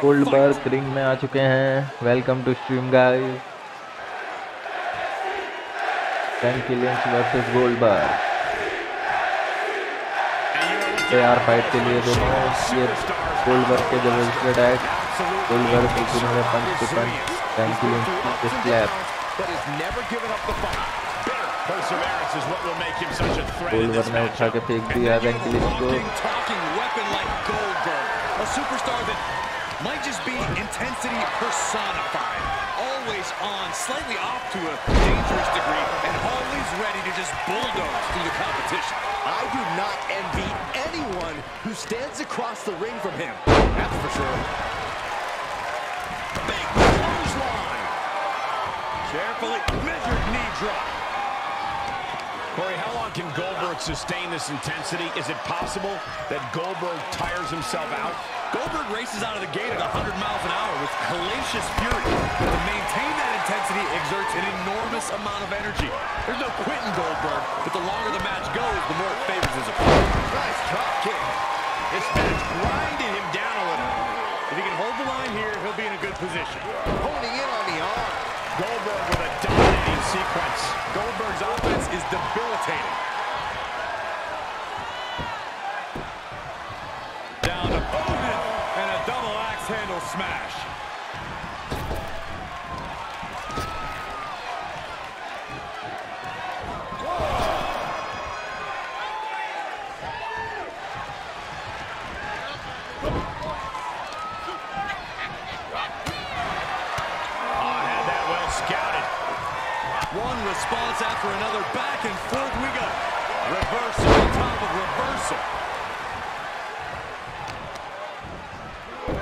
Goldberg ring में आ चुके हैं. Welcome to stream guys Frankie Lynch versus Goldberg तैयार फाइट के लिए दोनों ये गोल्डबर्ग के जो रजिस्टर्ड है गोल्डबर्ग की जिन्होंने punch to punch Frankie Lynch के स्लैप गोल्डबर्ग ने उठा के फेंक दिया. रैंकलिन को. A superstar that might just be intensity personified. Always on, slightly off to a dangerous degree, and always ready to just bulldoze through the competition. I do not envy anyone who stands across the ring from him. That's for sure. Big clothesline. Carefully measured knee drop. Corey, how long can Goldberg sustain this intensity? Is it possible that Goldberg tires himself out? Goldberg races out of the gate at 100 miles an hour with hellacious fury. But to maintain that intensity exerts an enormous amount of energy. There's no quitting Goldberg, but the longer the match goes, the more it favors his opponent. Nice drop kick. This match grinded him down a little. If he can hold the line here, he'll be in a good position. Honing in on the arm. Goldberg with a dominating sequence. Goldberg's offense is debilitating. Down to Odin and a double axe handle smash. Oh, had that well scouted. One response after another. Back and forth we go. Reversal on top of reversal.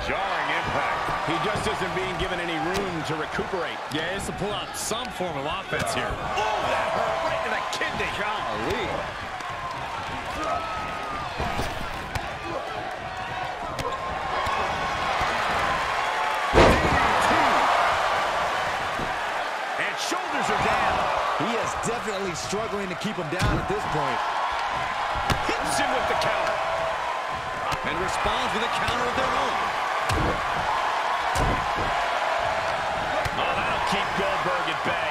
Jarring impact. He just isn't being given any room to recuperate. Yeah, he has to pull out some form of offense here. Oh, that hurt right to the kidney. Golly. Struggling to keep him down at this point. Hits him with the counter. And responds with a counter of their own. Oh, that'll keep Goldberg at bay.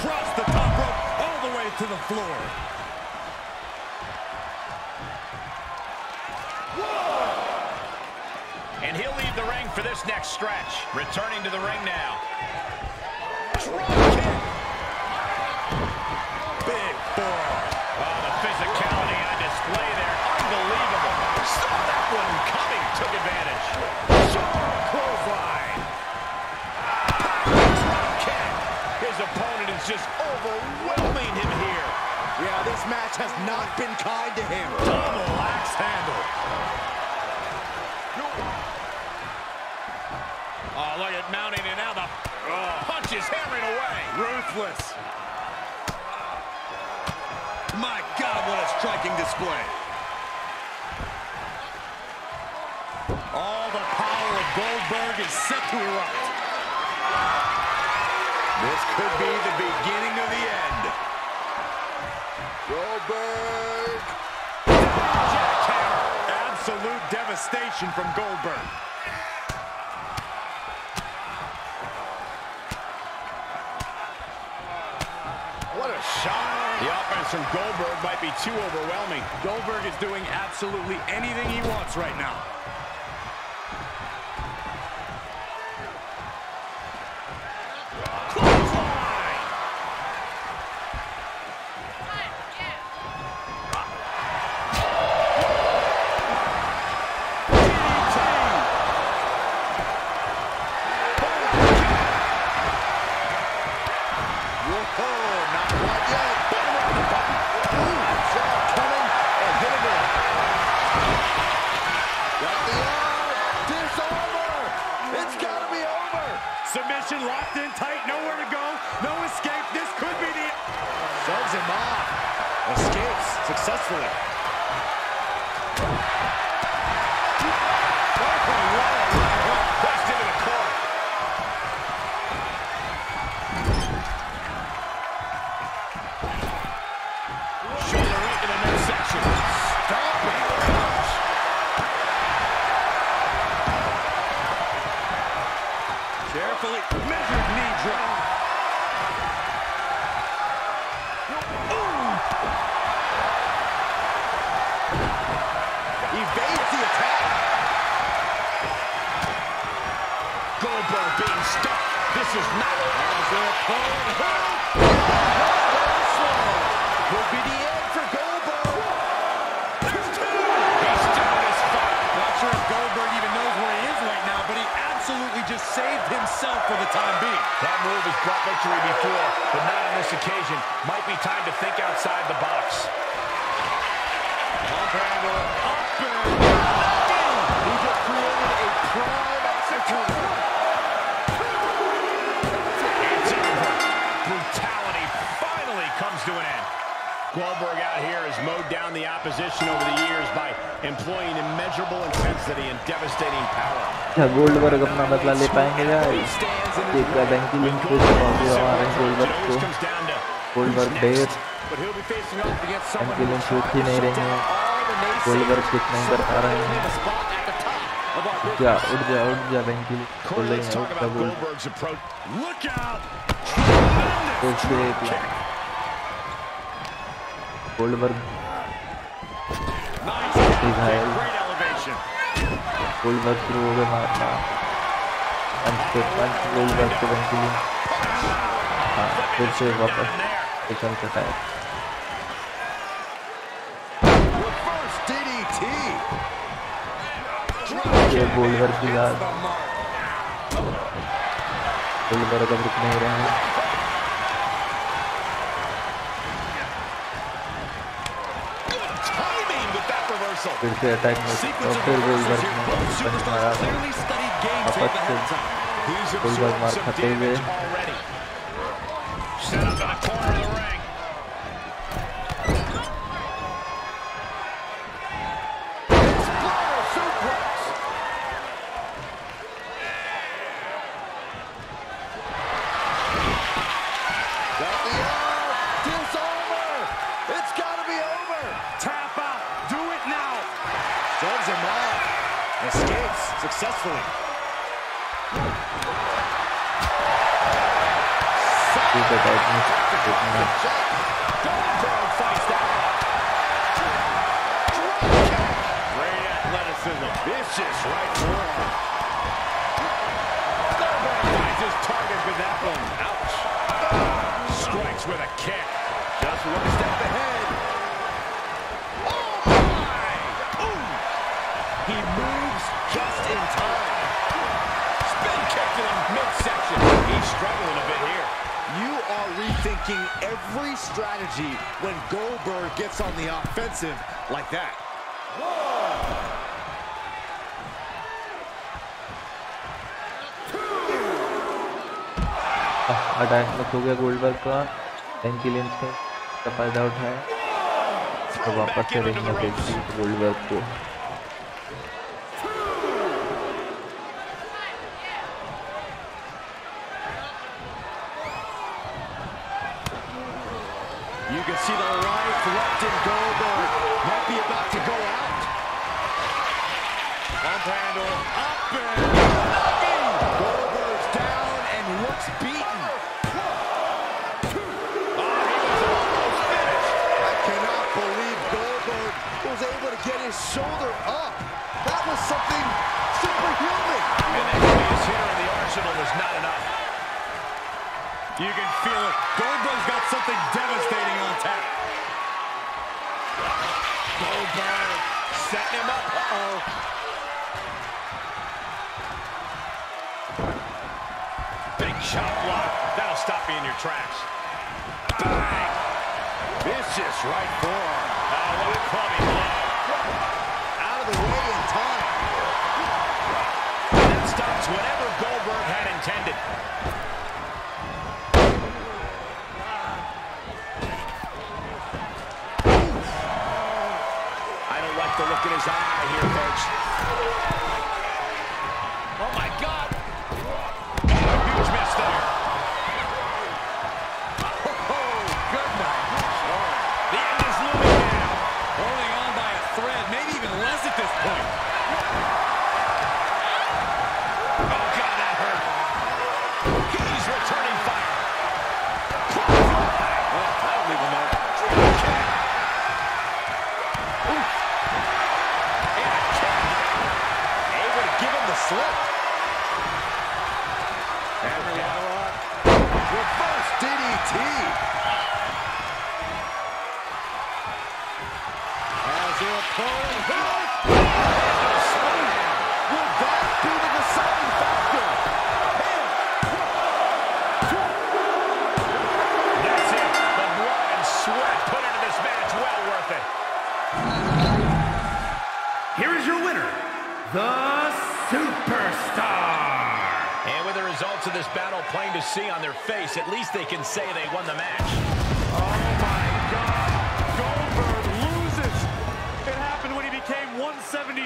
Cross the top rope all the way to the floor. And he'll leave the ring for this next stretch. Returning to the ring now. Drop kick. Big forearm. Oh, the physicality on display there. Unbelievable. Saw that one coming. Took advantage. Sharp clothesline. Ah, drop kick. His opponent is just overwhelming him here. Yeah, this match has not been kind to him. Double axe handle. Oh, look at mounting and now the oh, punch is hammering away. Ruthless. My God, what a striking display. All the power of Goldberg is set to erupt. This could be the beginning of the end. Goldberg. Jackhammer. Absolute devastation from Goldberg. Shot. The offense from Goldberg might be too overwhelming. Goldberg is doing absolutely anything he wants right now. Successfully. This is not as their opponent. Could be the end for Goldberg. He's still in his fight. Not sure if Goldberg even knows where he is right now, but he absolutely just saved himself for the time being. That move has brought victory before, but not on this occasion. Might be time to think outside the box. Pump handle up and down. He just created a prime opportunity. It's over. Brutality finally comes to an end. Goldberg out here has mowed down the opposition over the years by employing immeasurable intensity and devastating power. क्या Goldberg अपना बदला ले पाएंगे guys देखा bank की link पे पहुंचे हमारे गोल्डबर्ग को Comes down to Goldberg der but he'll be facing off against someone bank की who लिंक छूट ही नहीं रही है गोल्डबर्ग कुछ नहीं कर पा रहे हैं उठ जा उठ जा उठ जा बैंक की लिंक खोल Corey, रही let's है talk उठ जा about gold Goldberg's approach. Look out! तो फिर एक लाख गोल्डबर्ग थी भाई। फुल बस शुरू हो गए मारना पंच पे पंच गोल बस को बन गई हाँ फिर से वापस पिछल से टाइप ये गोलवर की याद गोलवर अगर रुक नहीं रहे हैं। फिर से अटैक में और फिर गोलबर्ग ने मारा था से गोलबर्ग मार खाते हुए। Vicious right forearm. Finds his target with that one. Ouch. Strikes with a kick. Just one step ahead. Oh, my. Ooh. He moves just in time. Spin kick to the midsection. He's struggling a bit here. You are rethinking every strategy when Goldberg gets on the offensive like that. Attack में हो गया Goldberg का bank की link का फायदा उठाया और वापस से रिंग में फेंक दी गोल्डबर्ग को You can see the life left in Goldberg. Might be about to go out. Pump handle up and in. Goldberg's down and looks beaten. Oh, he was almost finished. I cannot believe Goldberg was able to get his shoulder up. That was something superhuman. And the heaviest hitter in the arsenal was not enough. You can feel it. Goldberg's got something devastating on tap. Goldberg setting him up. Uh-oh. Big chop block. That'll stop you in your tracks. Bang! Vicious right forearm. Oh, ah, what a clubbing blow. Out of the way in time. That stops whatever of this battle plain to see on their face, at least they can say they won the match. Oh my God! Goldberg loses. It happened when he became 170.